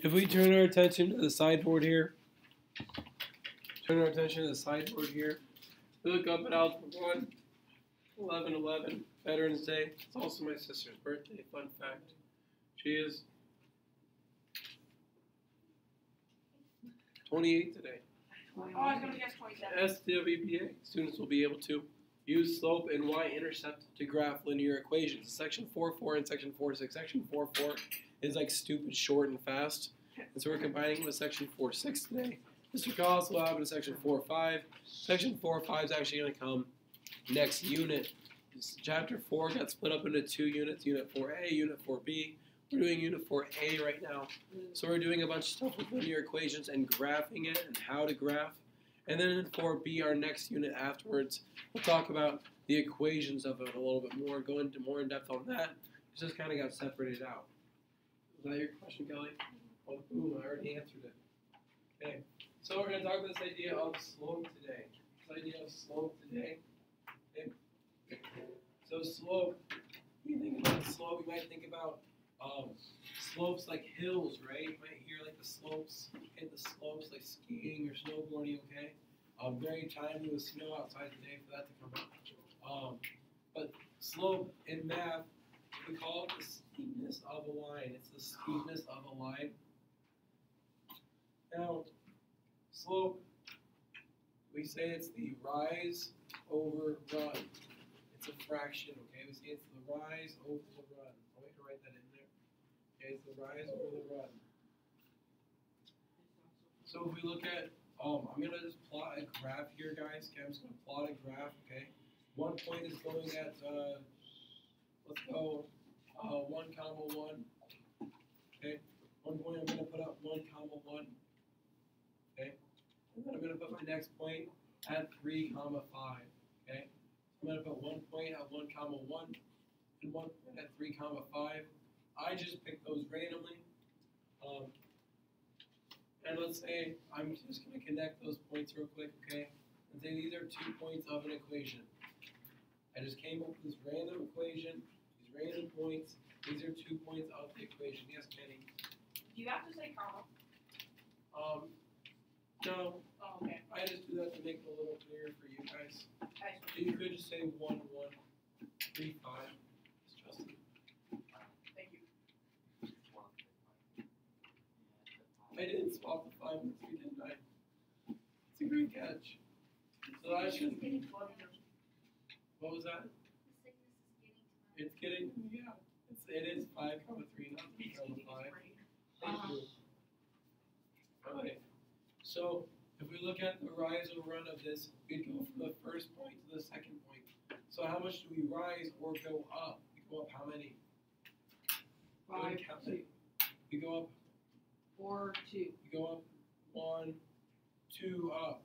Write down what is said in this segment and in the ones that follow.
If we turn our attention to the sideboard here, turn our attention to the sideboard here, we look up at Algebra 1, 11 11, Veterans Day. It's also my sister's birthday, fun fact. She is 28 today. Oh, I was gonna guess twenty-seven. SWBA students will be able to use slope and y-intercept to graph linear equations. Section 4.4 and Section 4.6. Section 4.4 is like stupid short and fast, and so we're combining with Section 4.6 today. Mr. Collins will have it in Section 4.5. Section 4.5 is actually going to come next unit. Chapter 4 got split up into two units, Unit 4A, Unit 4B. We're doing Unit 4A right now. So we're doing a bunch of stuff with linear equations and graphing it and how to graph. And then in 4B, our next unit afterwards, we'll talk about the equations of it a little bit more, go into more in depth on that. It just kind of got separated out. Was that your question, Kelly? Oh, boom, I already answered it. Okay, so we're going to talk about this idea of slope today. This idea of slope today. Okay. So slope, when you think about slope, you might think about um, slopes like hills, right? You might hear like the slopes, hit the slopes like skiing or snowboarding, okay? Um, very timely with snow outside today for that to come out. Um, but slope in math, we call it the steepness of a line. It's the steepness of a line. Now, slope, we say it's the rise over run. It's a fraction, okay? We say it's the rise over the run. I'll wait to write that in there. Okay, it's the rise over the run. So if we look at, um, I'm gonna just plot a graph here, guys. Okay, I'm just gonna plot a graph. Okay, one point is going at, uh, let's go, uh, one comma one. Okay, one point I'm gonna put up one comma one. Okay, and then I'm gonna put my next point at three comma five. Okay, I'm gonna put one point at one comma one and one point at three comma five. I just picked those randomly. Um, and let's say I'm just going to connect those points real quick, okay? And say these are two points of an equation. I just came up with this random equation, random points. These are two points of the equation. Yes, Kenny? Do you have to say comma? Um, no, Oh, okay. I just do that to make it a little clearer for you guys. I just- You could just say one, one, three, five. Just trust me. Thank you. I didn't swap the five with three, didn't I? It's a great catch. So I should. What was that? It's getting yeah. It's it is five comma three, not three comma five. Thank you. Alright. So if we look at the rise or run of this, we'd go from the first point to the second point. So how much do we rise or go up? We go up how many? Five, two. We go up four, two. we go up one, two up.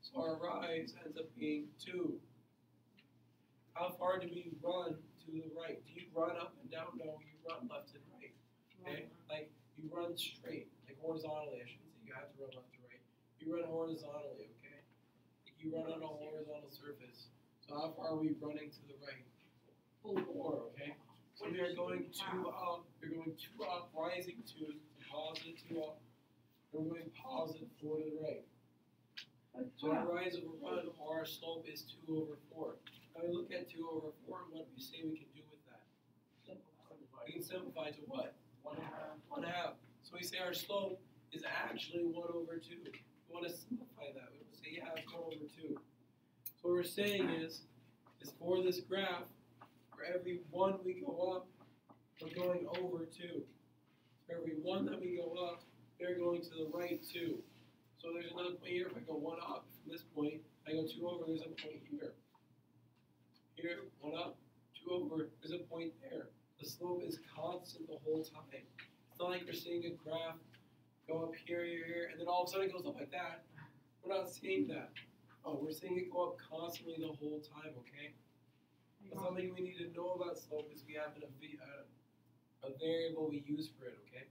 So our rise ends up being two. How far do we run to the right? Do you run up and down? No, you run left and right. Okay? Like you run straight, like horizontally. I shouldn't say you have to run left to right. You run horizontally, okay? Like you run on a horizontal surface. So how far are we running to the right? Four, okay? So we are going two up. We're going two up, rising two, positive two up. We're going positive four to the right. So our rise over run or our slope is two over four. Now we look at two over four, and what do we say we can do with that? We can simplify to what? One half. One half. So we say our slope is actually one over two. We want to simplify that. We say, yeah, it's one over two. So what we're saying is, is for this graph, for every one we go up, we're going over two. For every one that we go up, they're going to the right two. So there's another point here. If I go one up from this point, I go two over, there's a point here. Here, one up, two over, there's a point there. The slope is constant the whole time. It's not like we're seeing a graph go up here, here, here, and then all of a sudden it goes up like that. We're not seeing that. Oh, we're seeing it go up constantly the whole time, okay? But something we need to know about slope is we have a, v- uh, a variable we use for it, okay?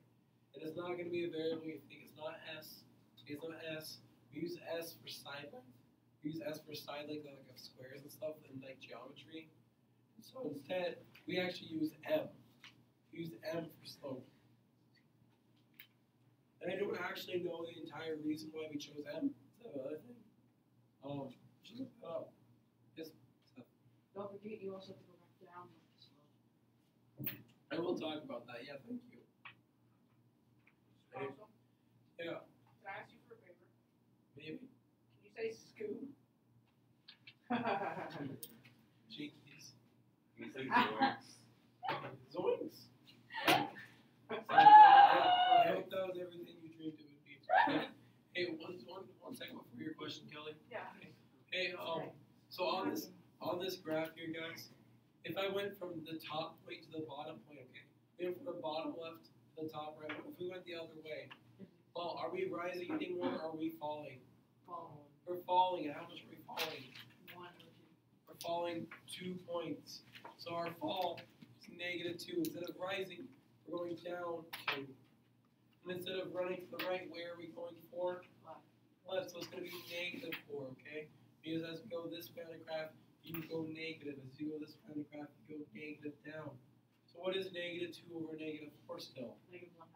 And it's not going to be a variable you think. It's not S. It's not S. We use S for side length. We use S for side length like of squares and stuff in like geometry. So instead, we actually use M. We use M for slope. And I don't actually know the entire reason why we chose M. Is that another thing? Um, just look that up. Yes, Don't forget, you also have to go back down with the slope. I will talk about that. Yeah, thank you. Also, Yeah, can I ask you for a favor? maybe. Can you say scoop? Say Zoinks? I hope that was everything you dreamed it would be. Hey, one, one, one second before your question, Kelly. Yeah. Hey, um, so on this, on this graph here, guys, if I went from the top point to the bottom point, okay, went from the bottom left to the top right, if we went the other way? Well, are we rising anymore or are we falling? Follow We're falling, and how much are we falling? one or two. We're falling two points. So our fall is negative two. Instead of rising, we're going down two. And instead of running to the right, where are we going for? Left. Left. So it's going to be negative four, okay? Because as we go this way on the graph, you go negative. As you go this way on the graph, you go negative down. So what is negative two over negative four still? Negative one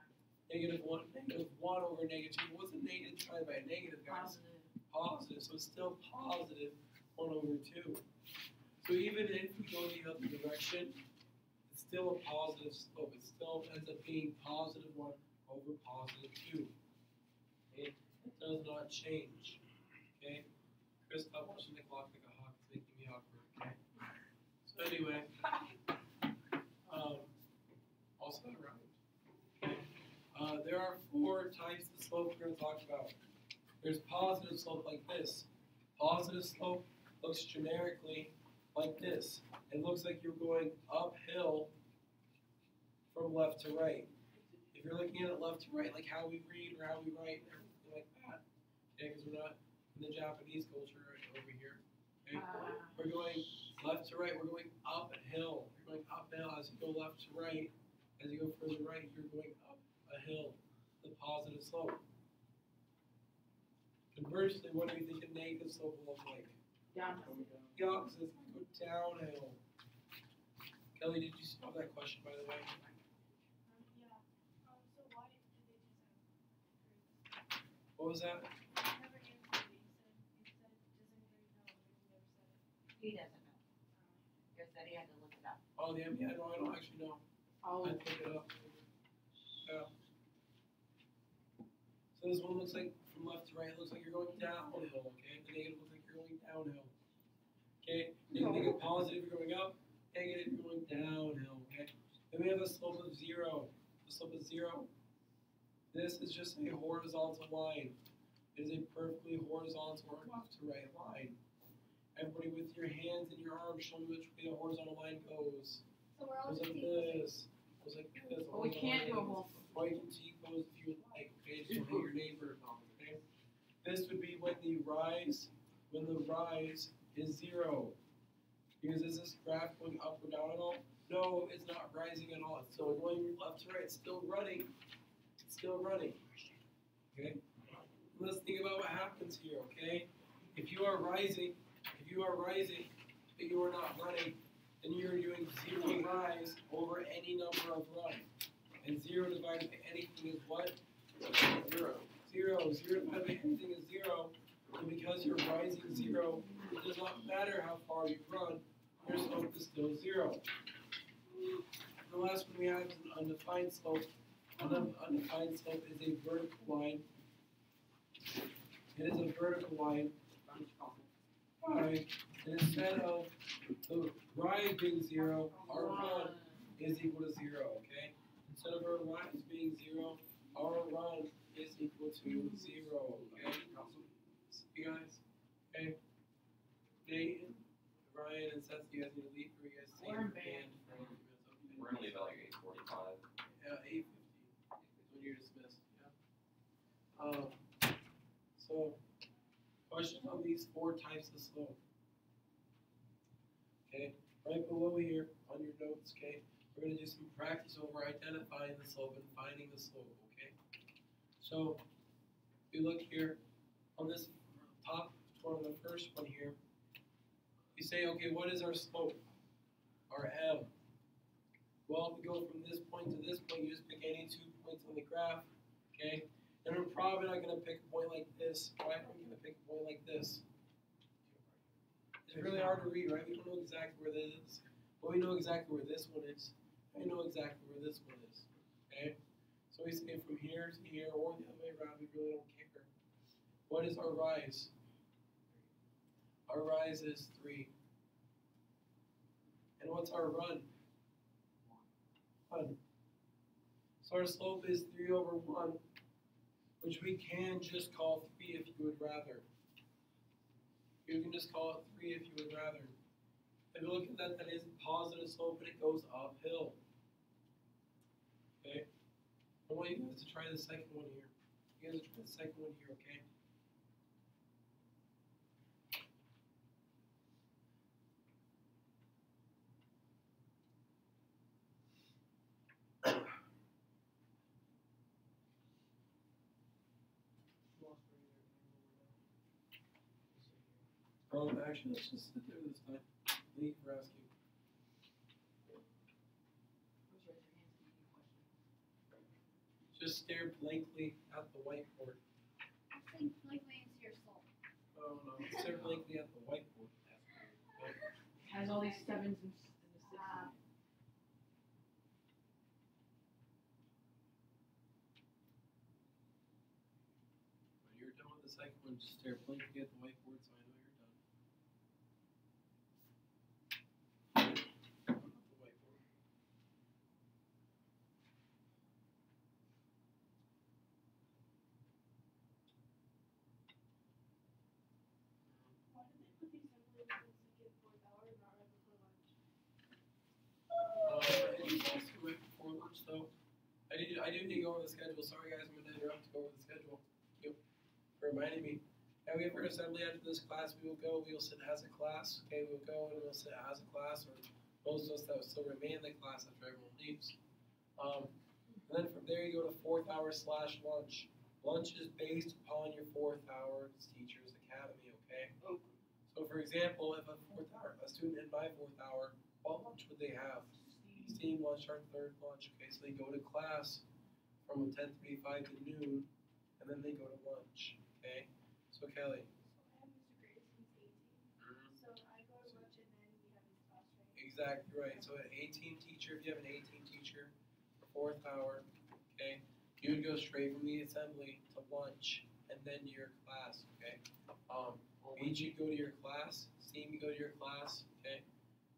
Negative one, negative one over negative two. What's a negative divided by a negative, guys? Positive. positive, so it's still positive one over two. So even if we go the other direction, it's still a positive slope. It still ends up being positive one over positive two. Okay, it does not change. Okay, Chris, stop watching the clock like a hawk. It's making me awkward. Okay. So anyway, um, also rhymed. Okay. Uh, there are four types of slope we're going to talk about. There's positive slope like this. Positive slope looks generically like this. It looks like you're going uphill from left to right. If you're looking at it left to right, like how we read or how we write and everything like that, okay, because we're not in the Japanese culture right over here. Okay? Uh, We're going left to right, we're going uphill. You're going uphill as you go left to right. As you go further right, you're going up a hill, the positive slope. Conversely, what do you think a negative slope will look like? Downhill. The opposite, it's going to go downhill. Kelly, did you solve that question by the way? Yeah, um, so why did they just have What was that? I never answered it, you said, you said, does anybody know, but never said it. He doesn't know. Just said he had to look it up. Oh, yeah, yeah, no, I don't actually know. Oh, I pick it up. Yeah. So this one looks like from left to right, it looks like you're going downhill, okay? The negative looks like you're going downhill. Okay? You can think of positive, you're going up, negative, you're going downhill, okay? Then we have a slope of zero. The slope of zero. This is just a horizontal line. It is a perfectly horizontal or left to right line. Everybody with your hands and your arms, show me which way the horizontal line goes. So we're all Goes like this. Goes like this. well, we can't do a whole. Or you can T-pose if you would like, okay, just hit your neighbor, okay? This would be when the rise, when the rise is zero. Because is this graph going up or down at all? No, it's not rising at all, it's still going left to right, it's still running, it's still running, okay? Let's think about what happens here, okay? If you are rising, if you are rising, but you are not running, then you're doing zero rise over any number of run. And zero divided by anything is what? Zero. Zero. Zero divided by anything is zero. And because you're rising zero, it does not matter how far you run, your slope is still zero. The last one we have is an undefined slope. An undefined slope is a vertical line. It is a vertical line. Alright, and instead of the rise being zero, our run is equal to zero, okay? Instead of our rise being zero, our run is equal to zero, okay? You guys, okay? Dayton, Ryan, and Seth, you guys need to leave, or you guys We're in for band for a few minutes, okay? We're gonna leave at like eight forty-five. Yeah, eight fifty is when you're dismissed, yeah. Um, so, question on these four types of slope. Okay, right below here on your notes, okay, we're gonna do some practice over identifying the slope and finding the slope, okay? So, if you look here, on this top one, the first one here, you say, okay, what is our slope? Our M. Well, if we go from this point to this point, you just pick any two points on the graph, okay? And we're probably not gonna pick a point like this, why are we gonna pick a point like this? It's really hard to read, right? We don't know exactly where this is, but we know exactly where this one is. We know exactly where this one is, okay? So we say from here to here or the other way around, we really don't care. What is our rise? Our rise is three. And what's our run? One. So our slope is three over one, which we can just call three if you would rather. You can just call it three if you would rather. If you look at that, that is a positive slope but it goes uphill. Okay? I want you guys to try the second one here. You guys try the second one here, okay? Um, actually, let's just sit there this time. Thank you for asking. Just stare blankly at the whiteboard. Think blankly into your soul. Oh no, stare blankly at the whiteboard. Has all these sevens and, and the sixes. When you're done with the second one, just stare blankly at the whiteboard so I know you're done. The whiteboard. Why did they put these assembly lessons to get fourth hour, not right before lunch? Uh, and also right before lunch though, I do need to go over the schedule, sorry guys, I'm gonna interrupt to go over the schedule. Yep, for reminding me. And we have our assembly after this class, we will go, we will sit as a class, okay, we'll go and we'll sit as a class, or most of us that will still remain in the class after everyone leaves. Um, and then from there you go to fourth hour slash lunch. Lunch is based upon your fourth hour teacher's academy, okay? So for example, if a fourth hour, a student in my fourth hour, what lunch would they have? Steam lunch, our third lunch, okay, so they go to class from ten thirty-five to noon, and then they go to lunch, okay? So Kelly, I have Mr. Graves, he's eighteen, so I go to lunch and then we have his class, right? exactly right, so an eighteen teacher, if you have an eighteen teacher for fourth hour, okay? You would go straight from the assembly to lunch, and then to your class, okay? Um, Beach, you go to your class, Steam, you go to your class, okay?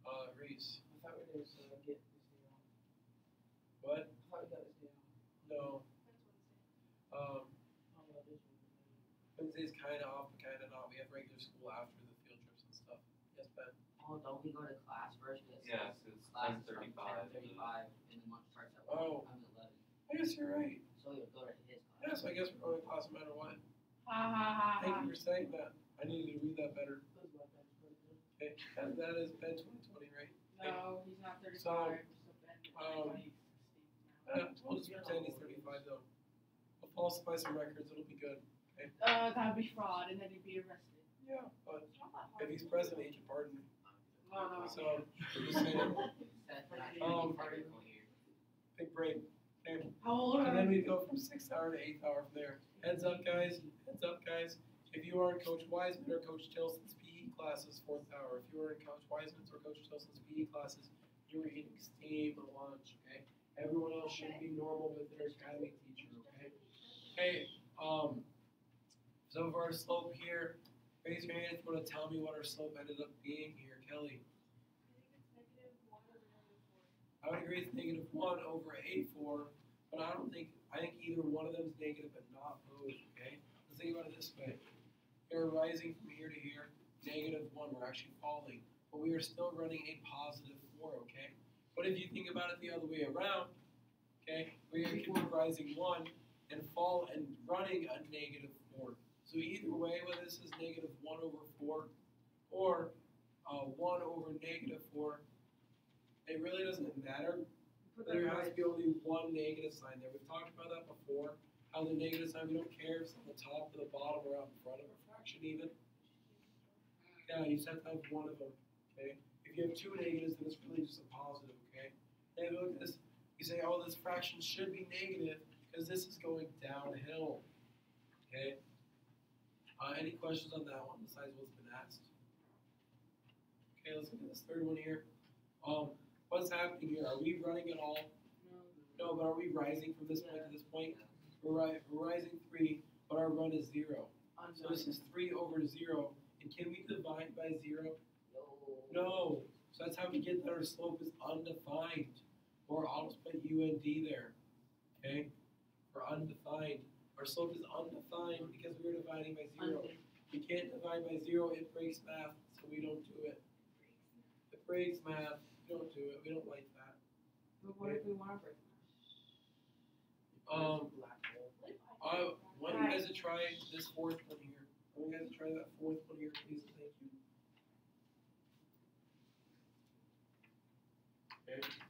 Uh, Reese, I thought we were just uh, get this day off. what? I thought we got this day off. No, That's Wednesday. um, I don't know this one. Wednesday's kinda off, but kinda not, we have regular school after the field trips and stuff. Yes, Ben? Oh, don't we go to class first? 'Cause Yes, it's class ten is from thirty-five. 10:35 and then lunch starts at Oh. one. I'm at eleven. I guess you're right. So you'll go to his Yeah, class. so I guess we're going to class no matter what. Ha ha ha Thank you for saying that. I needed to read that better. That's about that. Pretty good. Okay, that, that is Ben twenty twenty, right? No, he's not thirty-five, so Ben, um, twenty, Uh, we'll just pretend he's thirty-five though. We'll falsify some records, it'll be good. Uh, that'd be fraud, and then he'd be arrested. Yeah, but It's not that hard. if he's president, he can pardon me. No, no, So, just saying, Um, critical big break. Okay, How old are and then you? we go from sixth hour to eighth hour from there. Heads up, guys, heads up, guys. If you are in Coach Wiseman or Coach Tilson's PE classes, fourth hour. If you are in Coach Wiseman's or Coach Tilson's PE classes, you are eating steam at lunch, okay? Everyone else should be normal with their academy teacher, okay? Hey, um, so for our slope here, raise your hand you wanna tell me what our slope ended up being here, Kelly. I would agree it's negative one over a four, but I don't think, I think either one of them is negative but not both, okay? Let's think about it this way. We're rising from here to here, negative one, we're actually falling, but we are still running a positive four, okay? But if you think about it the other way around, okay, we are going to keep rising one and fall and running a negative four. So either way, whether this is negative one over four or uh, one over negative four, it really doesn't matter there has to be only one negative sign there. We've talked about that before. How the negative sign, we don't care if it's on the top or the bottom or out in front of a fraction even. Yeah, you just have to have one of them, okay? If you have two negatives, then it's really just a positive? And look at this, you say, oh, this fraction should be negative because this is going downhill. Okay? Uh, any questions on that one besides what's been asked? Okay, let's look at this third one here. Um, what's happening here? Are we running at all? No, No, but are we rising from this point to this point? We're, ri- we're rising three, but our run is zero. So this is three over zero. And can we divide by zero? No. No. So that's how we get that our slope is undefined. Or I'll just put UND there. Okay? For undefined. Our slope is undefined because we're dividing by zero. We can't divide by zero, it breaks math, so we don't do it. It breaks math, we don't do it, we don't like that. But what if we wanna break? Um, Black hole. I want you guys to try this fourth one here. I want you guys to try that fourth one here, please, thank you. Okay.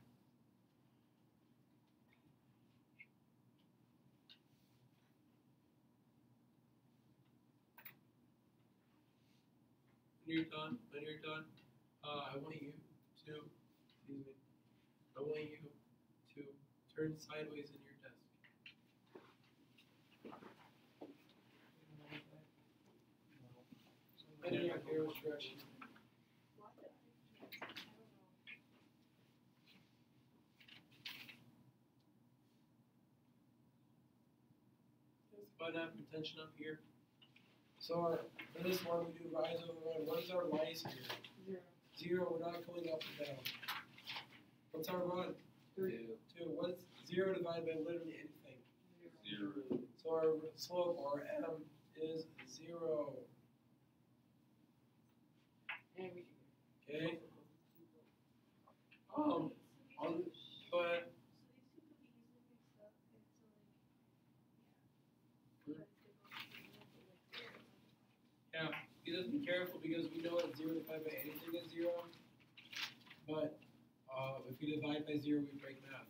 You're done, when you're done, uh, I want you to, excuse me, I want you to turn sideways in your desk. I didn't have arrow direction. Yes, button up retention up here. So our, for this one, we do rise over run. What is our rise here? Zero. Zero, we're not going up and down. What's our run? Two. Two. What's zero divided by literally anything? Zero. So our slope, or m, is zero. And we can. Okay? Um, on, go ahead. Yeah, you just be careful because we know that zero divided by anything is zero. But, uh, if we divide by zero, we break math.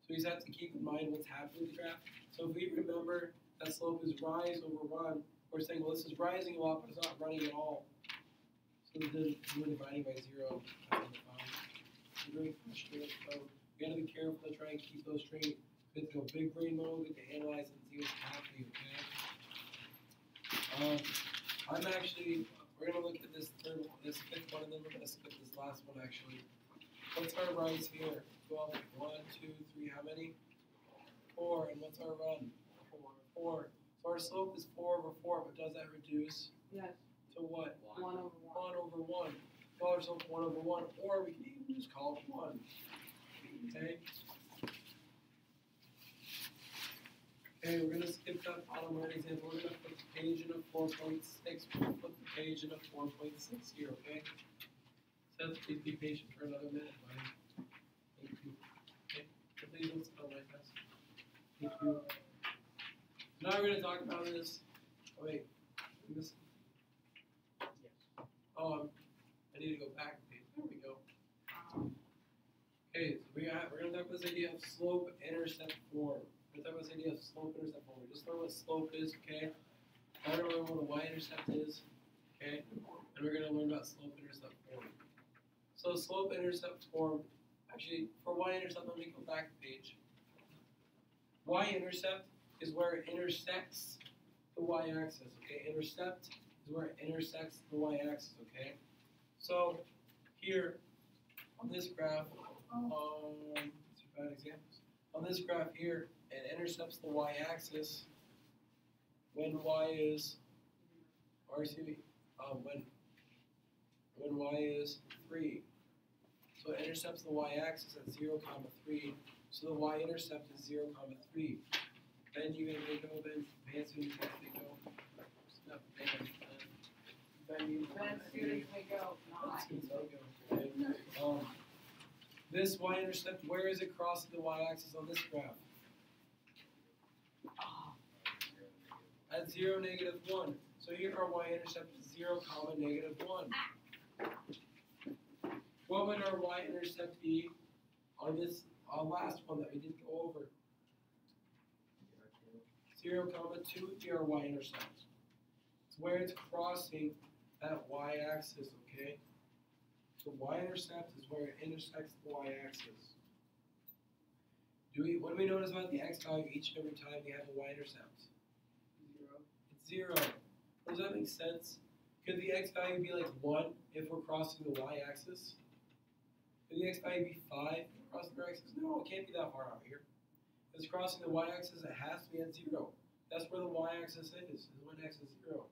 So you just have to keep in mind what's happening with the graph. So if we remember that slope is rise over run, we're saying, well, this is rising a lot, but it's not running at all. So we're dividing by zero. It's very frustrating, so you gotta be careful to try and keep those straight. We have to go big brain mode, we to analyze and see what's happening, okay? Um, I'm actually, we're gonna look at this third one, this fifth one, and then we're gonna skip this last one actually. What's our rise here? Well, one, two, three, how many? Four, and what's our run? Four. Four. So our slope is four over four, but does that reduce Yes, to what? one over one. One over one. Call ourselves one over one, or we can even just call it one. Okay? Okay, we're gonna skip that bottom right example, we're gonna put the page in a four point six, We're going to put the page in a four point six here, okay? Seth, please be patient for another minute, buddy. Thank you. Okay, so please don't spell my test. Thank you. Now we're gonna talk about this, oh wait, this, oh, I'm- I need to go back there we go. Okay, so we got, we're gonna talk about this idea of slope intercept form. We're gonna talk about idea of slope intercept form. Just learn what slope is, okay? Now we're gonna learn what a y-intercept is, okay? And we're gonna learn about slope intercept form. So slope intercept form, actually, for y-intercept, let me go back a page. Y-intercept is where it intersects the y-axis, okay? Intercept is where it intersects the y-axis, okay? So, here, on this graph, um, bad examples. On this graph here, it intercepts the y-axis when y is, or excuse me, um, when, when y is three. So it intercepts the y-axis at zero comma three, so the y-intercept is zero comma three. Then you're gonna make up and advance students as they go. Not then, then. Then you. Then students may go, students go? Um, this y-intercept, where is it crossing the y-axis on this graph? At zero, negative one. So here our y-intercept is zero comma negative one. What would our y-intercept be on this, uh, last one that we didn't go over? Zero comma two would be our y-intercept. It's where it's crossing that y-axis, okay? So y-intercept is where it intersects the y-axis. Do we, what do we notice about the x value each and every time we have a y-intercept? Zero. It's zero. Does that make sense? Could the x value be like one if we're crossing the y-axis? Could the x value be five if we're crossing the x-axis? No, it can't be that far out here. If it's crossing the y-axis, it has to be at zero. That's where the y-axis is, is when x is zero.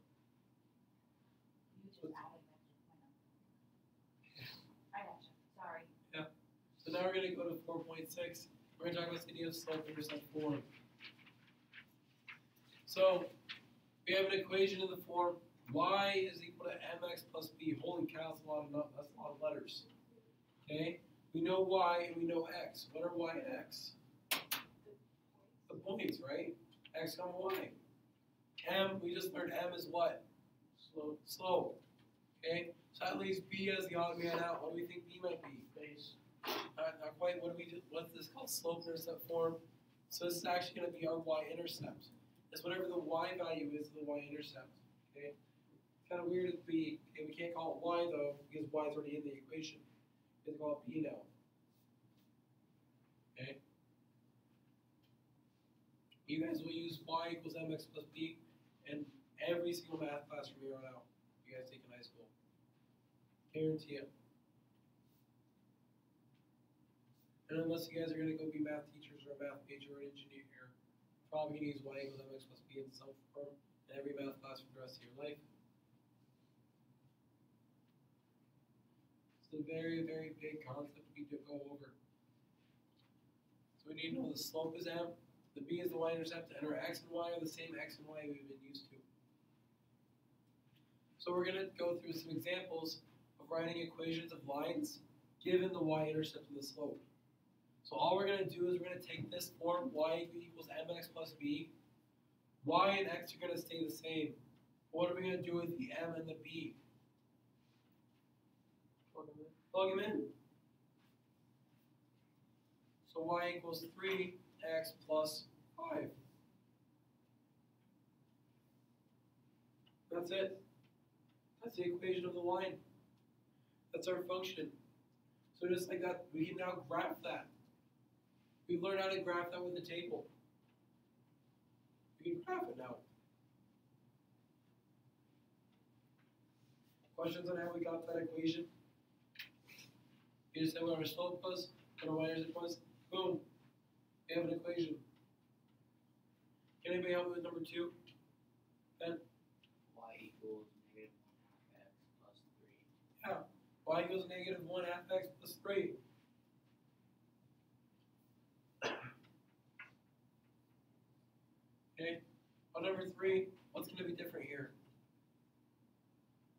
You just added that to point out. I gotcha, sorry. Yeah. So now we're gonna go to four point six, we're gonna talk about the idea of slope intercept form. So, we have an equation in the form y is equal to mx plus b, holy cow, that's a lot of, that's a lot of letters. Okay, we know y and we know x, what are y and x? The points, right? X comma y. M, we just learned m is what? Slope, Slope. Okay, so that leaves b as the odd man out, what do we think b might be? Not, quite. What do we do? What's this called? Slope intercept form. So this is actually going to be our y-intercept. It's whatever the y value is of the y-intercept. Okay. It's kind of weird at b. Okay, we can't call it y though because y is already in the equation. We have to call it b now. Okay. You guys will use y equals mx plus b in every single math class from here on out. You guys take in high school. Guarantee it. And unless you guys are gonna go be math teachers or a math major or an engineer, you're probably gonna use y equals mx plus b in some form in every math class for the rest of your life. It's a very, very big concept we need to go over. So we need to know the slope is m, the b is the y-intercept, and our x and y are the same x and y we've been used to. So we're gonna go through some examples of writing equations of lines given the y-intercept and the slope. So all we're gonna do is we're gonna take this form, y equals mx plus b. y and x are gonna stay the same. What are we gonna do with the m and the b? plug them in. So y equals three x plus five. That's it. That's the equation of the line. That's our function. So just like that, we can now graph that. We learned how to graph that with a table. You can graph it now. Questions on how we got that equation? You just said what our slope was, what our y-intercept was. Boom. We have an equation. Can anybody help me with number two? Ben? y equals negative 1 half x plus 3. Yeah. y equals negative 1 half x plus 3. On number three, what's gonna be different here?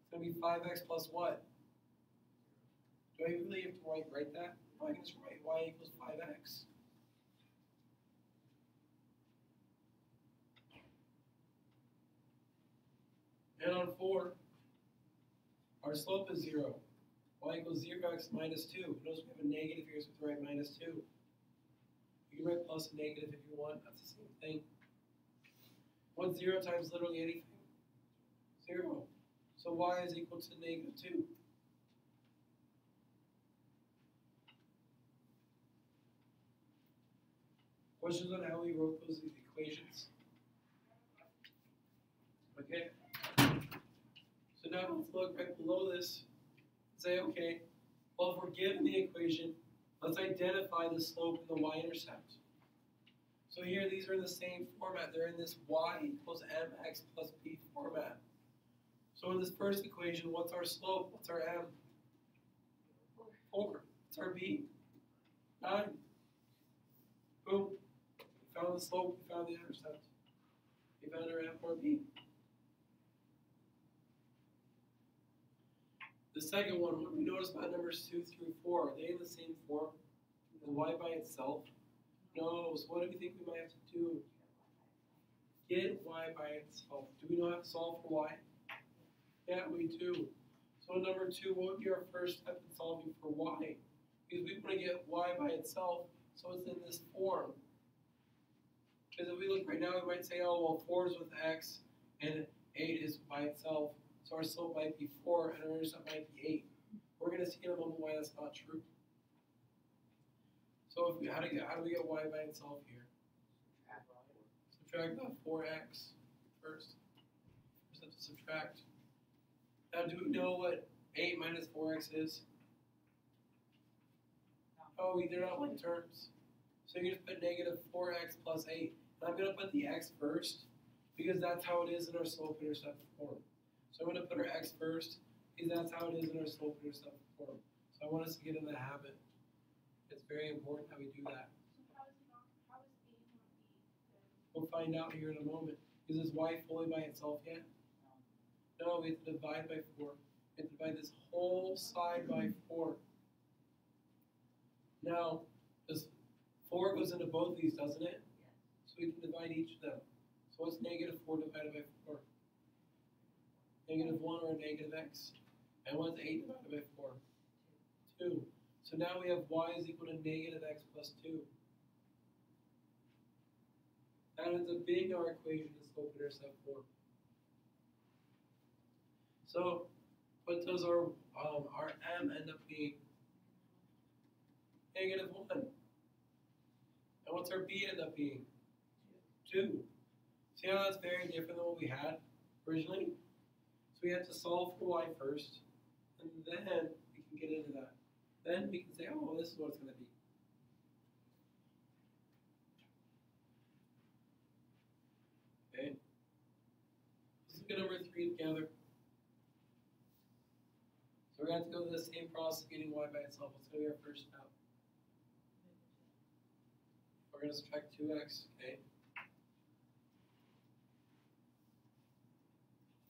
It's gonna be five x plus what? Do I really have to write, write that? No, I can just write y equals five x. And on four, our slope is zero. y equals zero x minus two. Notice we have a negative here, so we have to write minus two. You can write plus and negative if you want, that's the same thing. What's zero times literally anything? Zero. So y is equal to negative two. Questions on how we wrote those equations? Okay. So now let's look right below this say, okay, well, if we're given the equation, let's identify the slope and the y-intercept. So here, these are in the same format. They're in this y equals mx plus b format. So in this first equation, what's our slope? What's our m? Four. What's our b? Nine. Boom. We found the slope, we found the intercept. We found our m or b. The second one, what we notice about numbers two through four? Are they in the same form? The y by itself? No, so what do we think we might have to do? Get y by itself. Do we know how to solve for y? Yeah, we do. So number two, what would be our first step in solving for y? Because we want to get y by itself, so it's in this form. Because if we look right now, we might say, oh, well, four is with x, and eight is by itself. So our slope might be four, and our intercept might be eight. We're going to see in a moment why that's not true. So if we, how do we get, how do we get y by itself here? Subtract that four x first. First have to subtract. Now, do we know what eight minus four x is? Oh, we- they're not like terms. So you just put negative four x plus eight. And I'm gonna put the x first because that's how it is in our slope intercept form. So I'm gonna put our x first because that's how it is in our slope intercept form. So I want us to get in the habit. Very important how we do that. We'll find out here in a moment. Is this y fully by itself yet? No, we have to divide by four. We have to divide this whole side by four. Now, this four goes into both these, doesn't it? So we can divide each of them. So what's negative four divided by four? Negative one or negative x. And what's eight divided by four? So now we have y is equal to negative x plus two. That ends up being our equation in slope intercept form. So, what does our um, our m end up being? Negative one. And what's our b end up being? Two. See how that's very different than what we had originally? So we have to solve for y first, and then we can get into that. Then we can say, oh, this is what it's going to be. Okay. Let's look at number three together. So we're going to have to go through the same process getting y by itself. What's going to be our first step? We're going to subtract 2x, okay?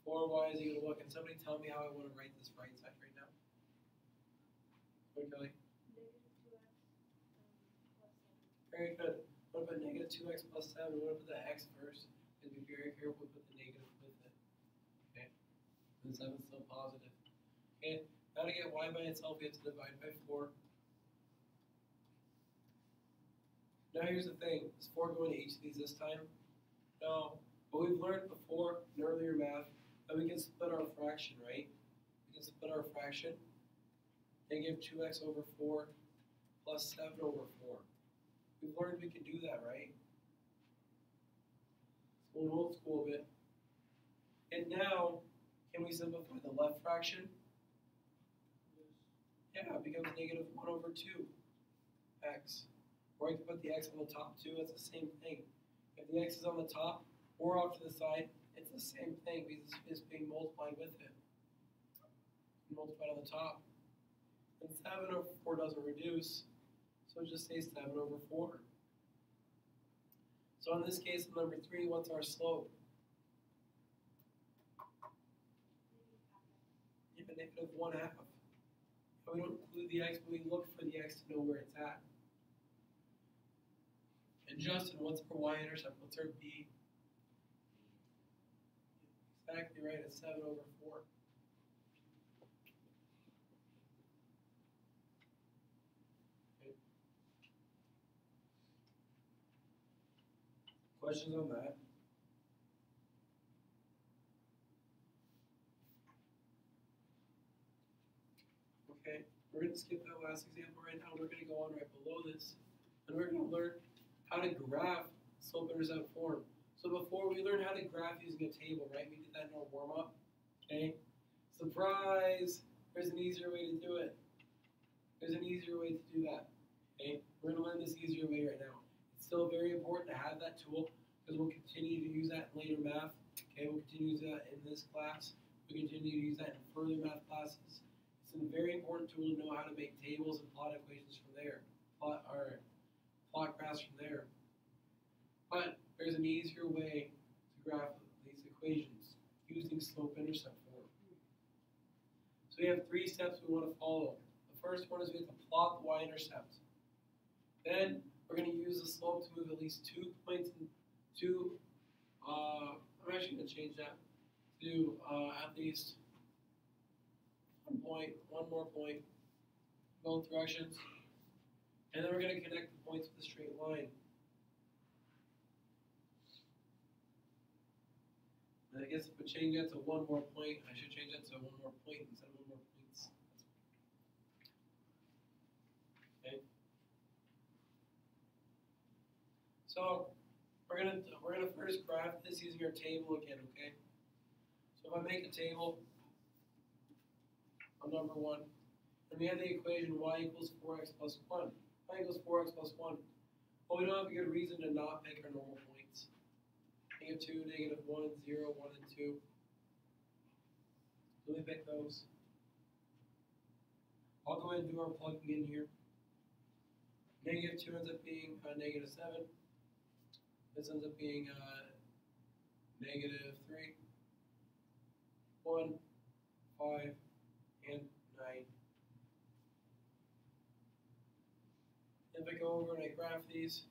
4y is equal to what? Can somebody tell me how I want to write this right side right Okay, Kelly? Very good. What about negative 2x plus 7? What about the x first and be very careful with the negative with it. Okay? And 7 is still positive. Okay? Now to get y by itself, we have to divide by 4. Now here's the thing. Is 4 going to each of these this time? No. But we've learned before in earlier math that we can split our fraction, right? We can split our fraction. Negative 2x over 4 plus 7 over 4. We've learned we can do that, right? It's old old school a bit. And now, can we simplify the left fraction? Yeah, it becomes negative 1 over 2 x. Or I can put the x on the top too, it's the same thing. If the x is on the top or off to the side, it's the same thing because it's being multiplied with it. Multiplied on the top. And 7 over 4 doesn't reduce, so it just say 7 over 4. So in this case, number 3, what's our slope? Yeah, negative 1 half. And we don't include the x, but we look for the x to know where it's at. And Justin, what's our y-intercept? What's our b? Exactly right, it's 7 over 4. Questions on that? Okay, we're gonna skip that last example right now. We're gonna go on right below this. And we're gonna learn how to graph slope intercept form. So before we learned how to graph using a table, right? We did that in our warm up. Okay? Surprise! There's an easier way to do it. There's an easier way to do that. Okay? We're gonna learn this easier way right now. It's still very important to have that tool because we'll continue to use that in later math. Okay, we'll continue to use that in this class. We continue to use that in further math classes. It's a very important tool to know how to make tables and plot equations from there. Plot or plot graphs from there. But there's an easier way to graph these equations using slope intercept form. So we have three steps we want to follow. The first one is we have to plot the y-intercept. Then we're going to use the slope to move at least two points in two, uh, I'm actually going to change that to uh, at least one point, one more point, both directions. And then we're going to connect the points with a straight line. And I guess if we change that to one more point, I should change that to one more point instead of one more points. Okay. So we're gonna we're gonna first graph this using our table again, okay? So if I make a table on number one, and we have the equation y equals four x plus one, y equals four x plus one. Well, we don't have a good reason to not pick our normal points. Negative two, 1, 0, 1, and two. Let me pick those. I'll go ahead and do our plugging in here. Negative two ends up being uh, negative seven. This ends up being uh, negative three, one, five, and nine. If I go over and I graph these,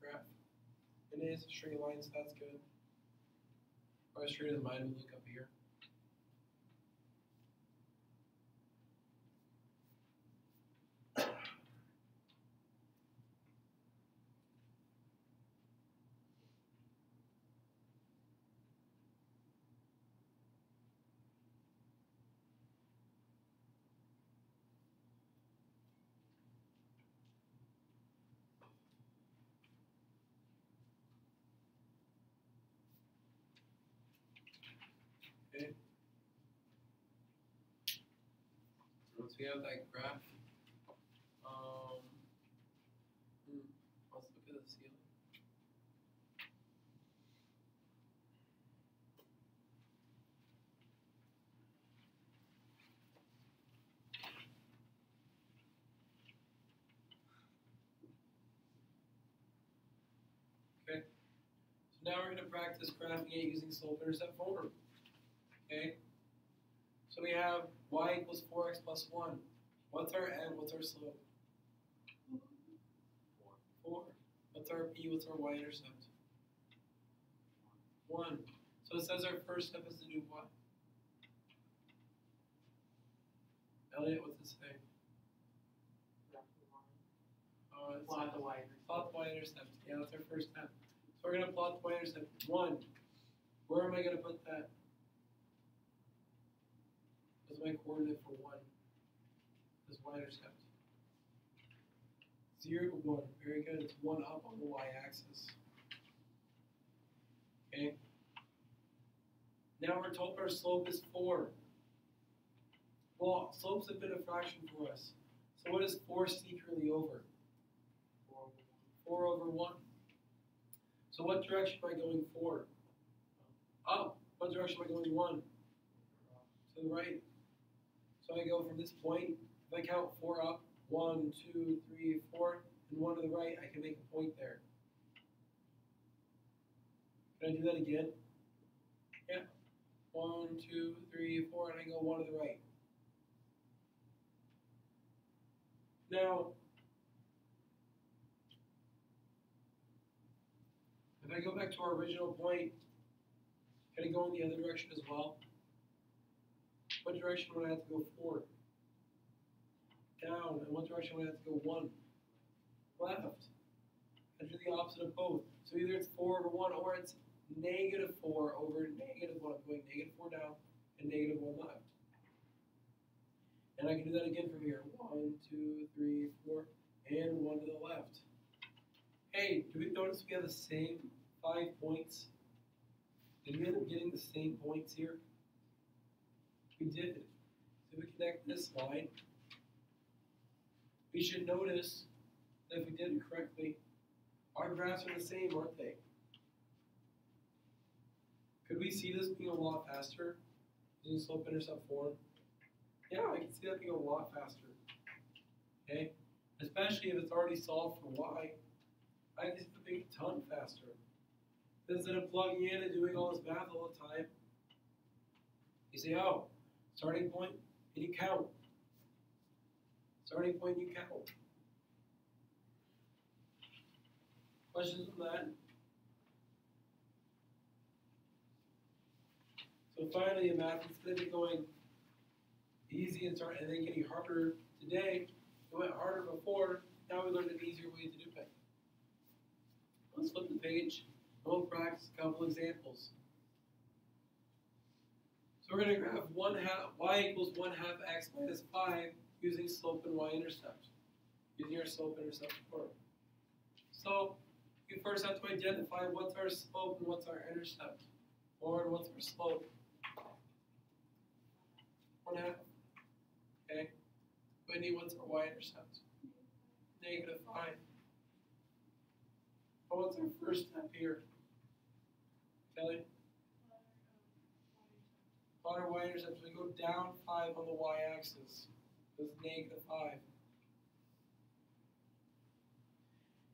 graph. It is straight lines, that's good. Or as straight as mine would look up here. Once we have that graph, um, hmm, let's look at the ceiling. Okay, so now we're gonna practice graphing it using slope intercept form. Okay, so we have y equals four x plus one. What's our m? What's our slope? Four. What's our b? What's our y-intercept? One. So it says our first step is to do what? Elliot, what's it say? Uh, Plot the y. plot the y-intercept. Yeah, that's our first step. So we're gonna plot the y-intercept. One. Where am I gonna put that? My coordinate for one? This y-intercept. Zero, one. Very good. It's one up on the y-axis. Okay. Now we're told our slope is four. Well, slopes have been a fraction for us. So what is four secretly over? Four over one. So what direction am I going four? Up. What direction am I going one? To the right. So I go from this point, if I count four up, one, two, three, four, and one to the right, I can make a point there. Can I do that again? Yeah. One, two, three, four, and I go one to the right. Now, if I go back to our original point, can I go in the other direction as well? What direction would I have to go forward? Down, and what direction would I have to go one? Left. I do the opposite of both. So either it's four over one, or it's negative four over negative one. I'm going negative four down and negative one left. And I can do that again from here. One, two, three, four, and one to the left. Hey, do we notice we have the same five points? Did we end up getting the same points here? We did. So we connect this line. We should notice that if we did it correctly, our graphs are the same, aren't they? Could we see this being a lot faster using slope intercept form? Yeah, I can see that being a lot faster. Okay? Especially if it's already solved for y. I can see it being a ton faster. Instead of plugging in and doing all this math all the time, you say, oh, starting point, and you count. Starting point, you count. Questions on that? So finally, in math, instead of going easy and start and then getting harder today, it went harder before. Now we learned an easier way to do it. Let's flip the page we'll practice a couple examples. We're gonna graph one half, y equals one half x minus five using slope and y-intercept. Using our slope intercept form. So we first have to identify what's our slope and what's our intercept. Or what's our slope? One half. Okay. Wendy, what's our y-intercept? Negative five. But what's our first step here? Kelly? Plot our y-intercept, we go down five on the y-axis. It's negative five.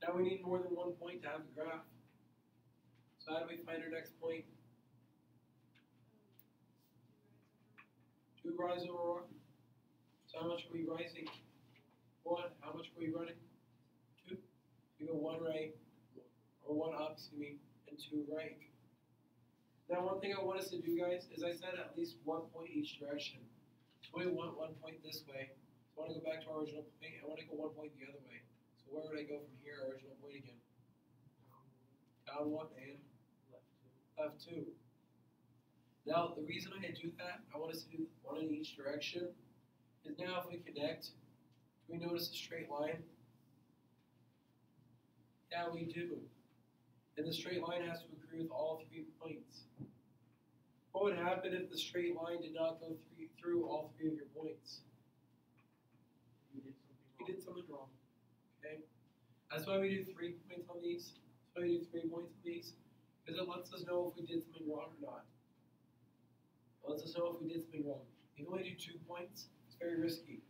Now we need more than one point to have a graph. So how do we find our next point? Two rise over one. So how much are we rising? One. How much are we running? Two. We go one right, or one up, excuse me, and two right. Now, one thing I want us to do, guys, is I said at least one point each direction. So we want one point this way. So I want to go back to our original point. I want to go one point the other way. So where would I go from here? Original point again. Down one and Left two. left two. Now, the reason I do that, I want us to do one in each direction, is now if we connect, do we notice a straight line? Yeah, we do. And the straight line has to agree with all three points. What would happen if the straight line did not go through, through all three of your points? You did something You wrong. did something wrong. Okay? That's why we do three points on these. That's why we do three points on these. Because it lets us know if we did something wrong or not. It lets us know if we did something wrong. If you only do two points, it's very risky.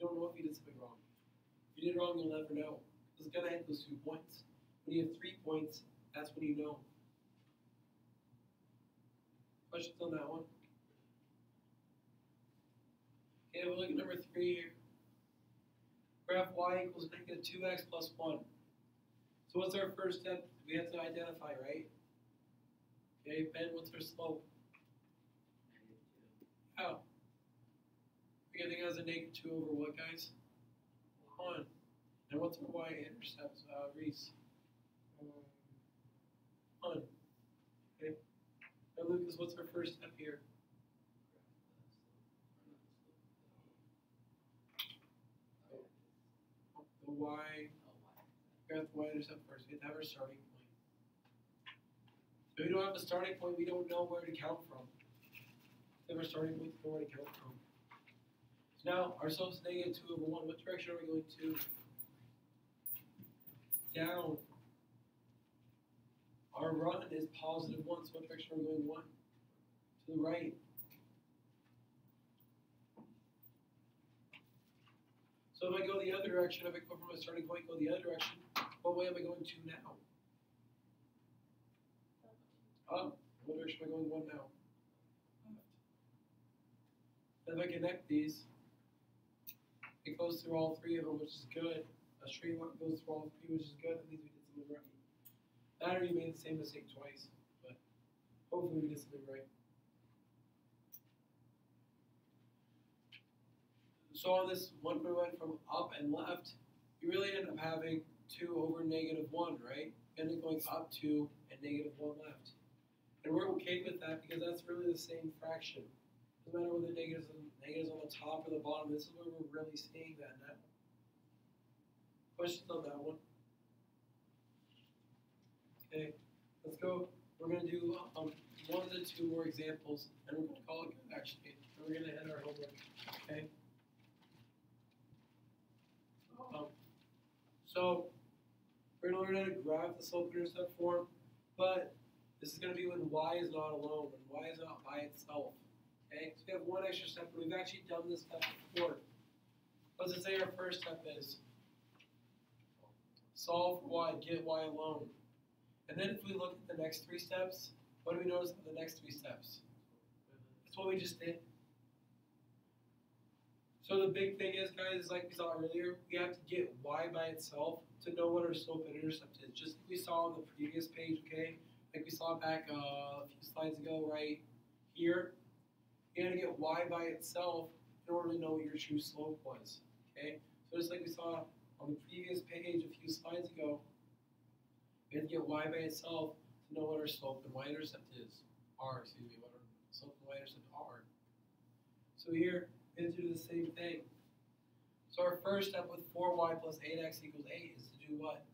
You don't know if you did something wrong. If you did wrong, you'll never know. It's gonna hit those two points. When you have three points, that's when you know. Questions on that one? Okay, we'll look at number three here. Graph y equals negative two x plus one. So what's our first step? We have to identify, right? Okay, Ben, what's our slope? How? We get it as a negative two over what, guys? One. And what's our y-intercept, uh, Reese? Okay. Lucas, what's our first step here? The y, graph the y-intercept first. We have to have our starting point. If we don't have a starting point, we don't know where to count from. We have our starting point know where to count from. So now, our slope's negative two over one. What direction are we going to? Down. Our run is positive one, so what direction are we going one? To the right. So if I go the other direction, if I go from a starting point, go the other direction, what way am I going to now? Up. What direction am I going one now? If I connect these, it goes through all three of them, which is good. A straight line goes through all three, which is good. That means we did something right. Or you made the same mistake twice, but hopefully we did something right. So on this one we went from up and left, you really end up having two over negative one, right? And then going up two and negative one left. And we're okay with that because that's really the same fraction. No matter whether negatives and negatives on the top or the bottom, this is where we're really seeing that now. Questions on that one? Okay, let's go. We're gonna do um, one to two more examples, and we're gonna call it good actually. And we're gonna end our homework. Okay. Um, so we're gonna learn how to graph the slope intercept form, but this is gonna be when y is not alone, when y is not by itself. Okay, so we have one extra step, but we've actually done this step before. Let's just say our first step is solve y, get y alone. And then if we look at the next three steps, what do we notice in the next three steps? That's what we just did. So the big thing is, guys, is like we saw earlier, we have to get y by itself to know what our slope and intercept is. Just like we saw on the previous page, okay? Like we saw back uh, a few slides ago, right here. You gotta get y by itself in order to know what your true slope was. Okay? So just like we saw on the previous page a few slides ago, to get y by itself to know what our slope and y intercept is. R, excuse me, what our slope and y intercept are. So here, we have to do the same thing. So our first step with four y plus eight x equals eight is to do what?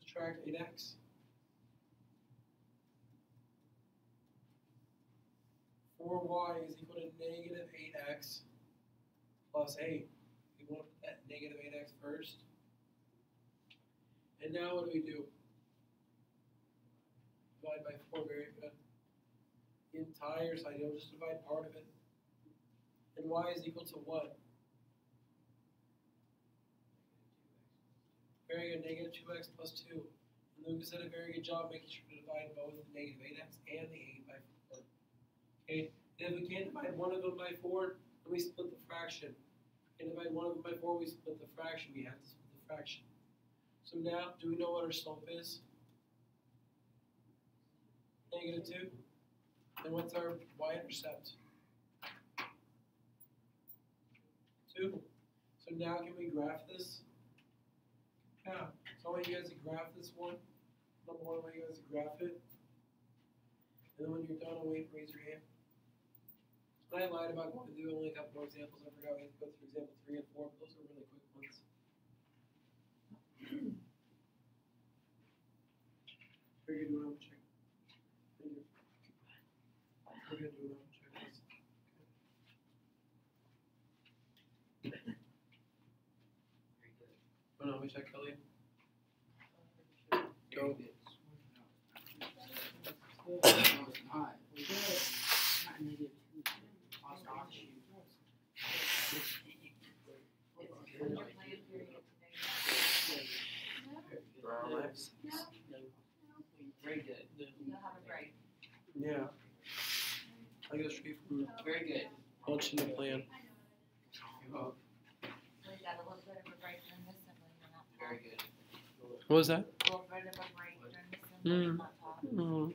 Subtract eight x. Four y is equal to negative eight x plus eight. We want to that negative eight x first. And now what do we do? Divide by four, very good. The entire side, you'll just divide part of it. And y is equal to what? Very good, negative two x plus two. And Lucas did a very good job making sure to divide both the negative eight x and the eight by four. Okay, and if we can't divide one of them by four, then we split the fraction. And If we divide one of them by four, we split the fraction, we have to split the fraction. So now, do we know what our slope is? Negative two. And what's our y-intercept? Two. So now can we graph this? Yeah. So I want you guys to graph this one. Number one, I want you guys to graph it. And then when you're done, I'll wait, raise your hand. I lied about going do only a couple more examples. I forgot we had to go through example three and four, but those are really quick ones. Very good, doing a check. Thank you. We're gonna do another check. Very good. We check Kelly. Go. good. No, it's not. It's good. Not negative two. I'll stop you. It's your plan period today. For our lives. Very good. You'll have a break. Yeah. I go straight from Very good. lunch into plan. You're welcome. We got a little bit of a break during this and we're Very good. What was that? A little bit of a this and Mm.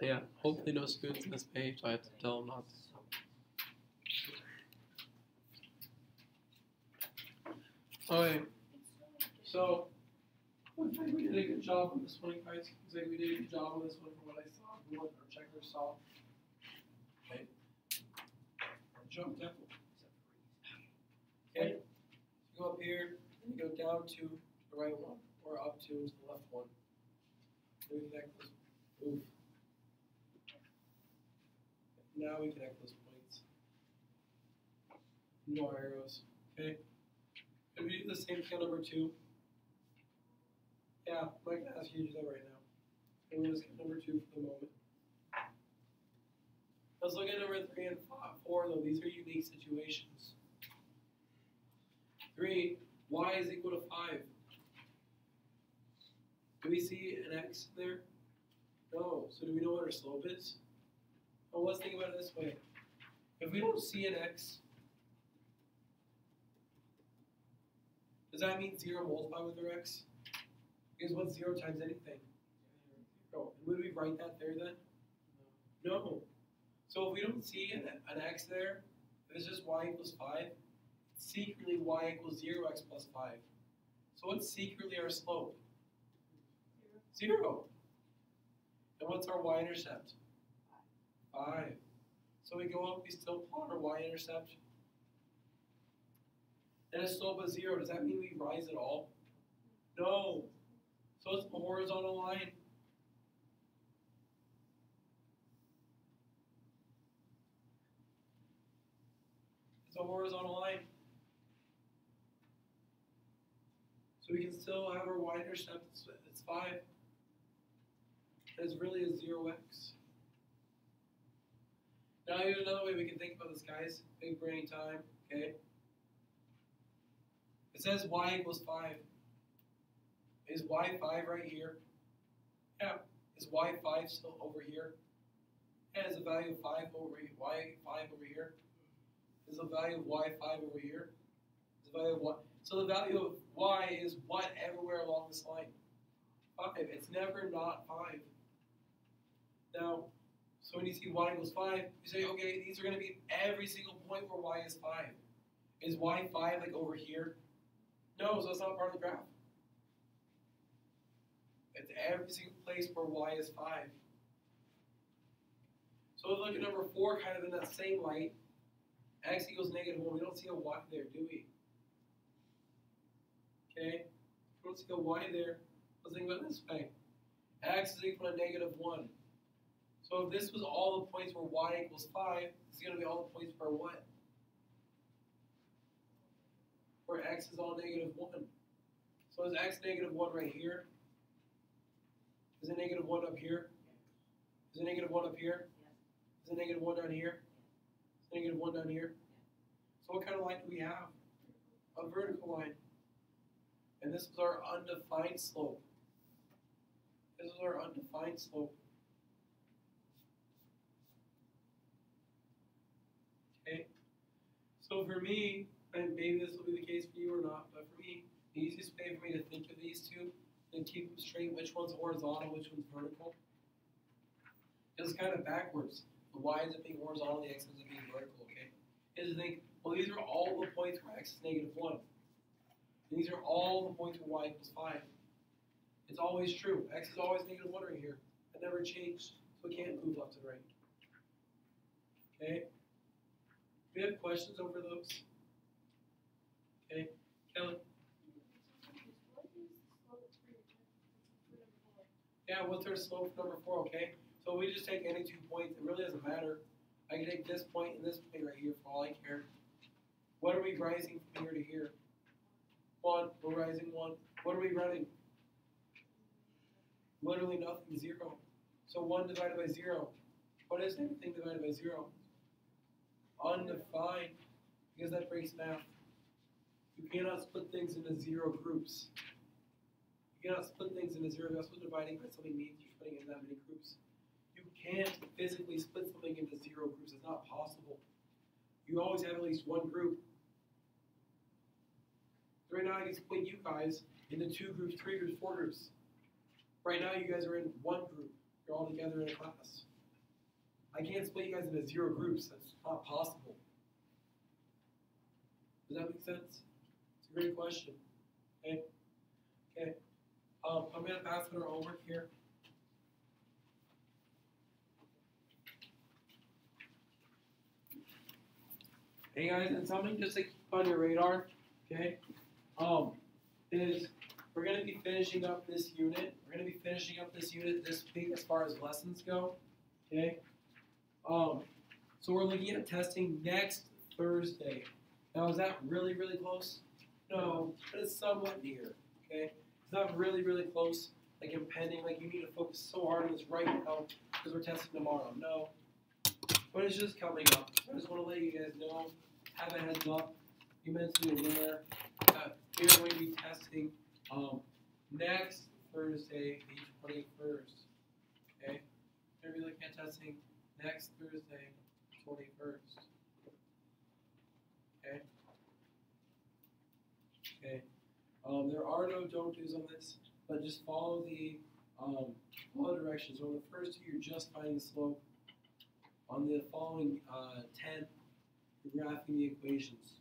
Yeah, hopefully no students misbehave, so I have to tell them not to. Okay, so, We did a good job on this one, guys. Looks like we did a good job on this one from what I saw, from what our checkers saw. Okay. Jump down. Okay, you go up here, and you go down to the right one, or up to the left one. Maybe connect those, move. Now we connect those points. No arrows, okay? Could we do the same thing on number two? Yeah, gonna ask you to do that right now. And we'll just number two for the moment. Let's look at number three and four though, these are unique situations. Three, y is equal to five. Do we see an x there? No, so do we know what our slope is? Well, let's think about it this way. If we don't see an x, does that mean zero multiplied with our x? Because what's zero times anything? Zero. And would we write that there then? No. So if we don't see an, an x there, if it's just y equals 5, secretly y equals 0x plus 5. So what's secretly our slope? Zero. And what's our y-intercept? Five. So we go up, we still plot our y-intercept. And a slope of zero, does that mean we rise at all? No. So it's a horizontal line. It's a horizontal line. So we can still have our y-intercept, it's, it's five. And it's really a zero x. Now here's another way we can think about this, guys. Big brain time, okay? It says y equals 5. Is y 5 right here? Yeah. Is y 5 still over here? Is the value of 5 over here? y 5 over here? Is the value of y 5 over here? Is the value of y? So the value of y is what everywhere along this line? 5. It's never not 5. Now, so when you see y equals 5, you say, okay, these are going to be every single point where y is 5. Is y 5 like over here? No, so it's not part of the graph. It's every single place where y is 5. So we look at number four kind of in that same light. X equals negative one. We don't see a y there, do we? Okay? We don't see a y there. Let's think about this way. X is equal to negative one. So if this was all the points where y equals five, this is gonna be all the points where what? Where x is all negative one. So is x negative one right here? Is it negative one up here? Is it negative one up here? Is it negative one down here? Is it negative one down here? So what kind of line do we have? A vertical line. And this is our undefined slope. This is our undefined slope. Okay? So for me, and maybe this will be the case for you or not, but for me, the easiest way for me to think of these two and keep them straight, which one's horizontal, which one's vertical, is kind of backwards. The y ends up being horizontal, the x ends up being vertical, okay? Is to think, well, these are all the points where x is negative 1. And these are all the points where y equals 5. It's always true. X is always negative 1 right here. That never changed, so it can't move left and right. Okay? Do you have questions over those? Okay, Kelly? What is the slope for your for number four? Yeah, what's our slope number four, okay? So we just take any two points, it really doesn't matter. I can take this point and this point right here for all I care. What are we rising from here to here? One, we're rising one. What are we running? Literally nothing, zero. So one divided by zero. What is anything divided by zero? Undefined, because that breaks math. You cannot split things into zero groups. You cannot split things into zero. What dividing by something means. You're splitting into that many groups. You can't physically split something into zero groups. It's not possible. You always have at least one group. So right now, I can split you guys into two groups, three groups, four groups. Right now, you guys are in one group. You're all together in a class. I can't split you guys into zero groups. That's not possible. Does that make sense? It's a great question. Okay. Okay. Um, I'm gonna pass it homework here. Hey guys, and something just to keep on your radar, okay? Um, is we're gonna be finishing up this unit. We're gonna be finishing up this unit this week as far as lessons go. Okay. Um, so we're looking at testing next Thursday. Now is that really really close? No, but it's somewhat near. Okay. It's not really, really close, like impending, like you need to focus so hard on this right now because we're testing tomorrow. No. But it's just coming up. I just want to let you guys know, have a heads up, be mentally aware that we're going to be testing um, next Thursday, the 21st. Okay? We're going to be looking at testing next Thursday, 21st. Okay? Okay. Um, there are no don't do's on this, but just follow the um, follow directions. On the first two, you're just finding the slope. On the following uh, ten, you're graphing the equations.